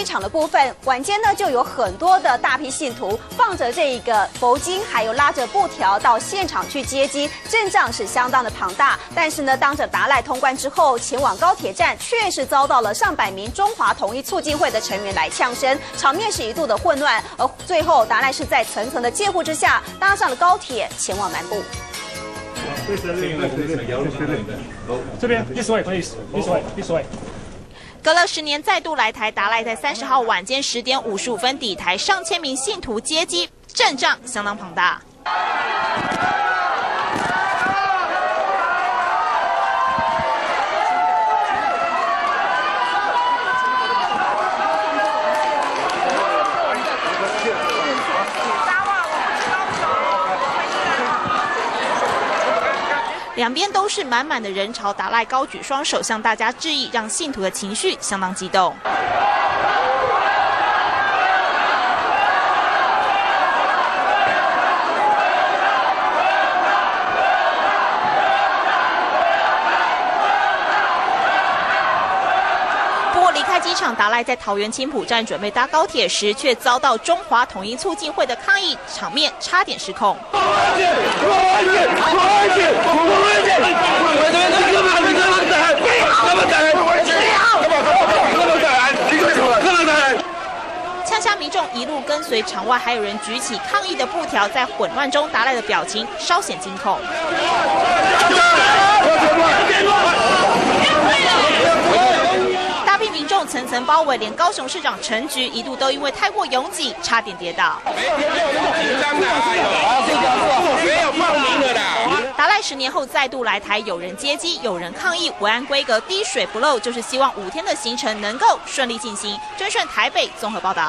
机场的部分，晚间呢就有很多的大批信徒放着这个佛经，还有拉着布条到现场去接机，阵仗是相当的庞大。但是呢，当着达赖通关之后，前往高铁站却是遭到了上百名中华统一促进会的成员来呛声，场面是一度的混乱。而最后，达赖是在层层的戒护之下，搭上了高铁前往南部。这边，this way，please，this way，this way。隔了十年再度来台，达赖在三十号晚间十点五十五分抵台，上千名信徒接机，阵仗相当庞大。两边都是满满的人潮，达赖高举双手向大家致意，让信徒的情绪相当激动。机场，达赖在桃园青浦站准备搭高铁时，却遭到中华统一促进会的抗议，场面差点失控。枪下民众一路跟随，场外还有人举起抗议的布条，在混乱中达赖的表情稍显惊恐。大批民众层层包围，连高雄市长陈菊一度都因为太过拥挤，差点跌倒。达赖十年后再度来台，有人接机，有人抗议，维安规格滴水不漏，就是希望五天的行程能够顺利进行。真顺台北综合报道。